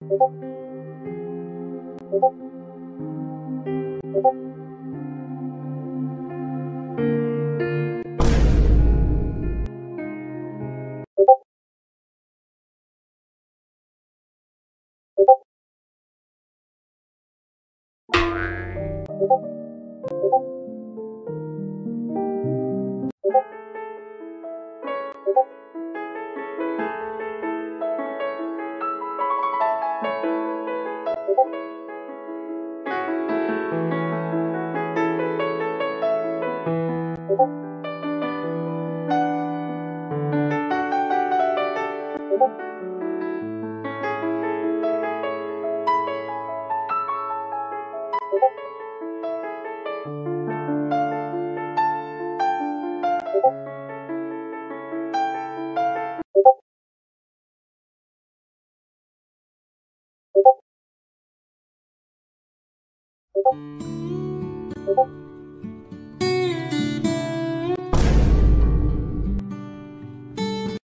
고맙습니다. You ここ。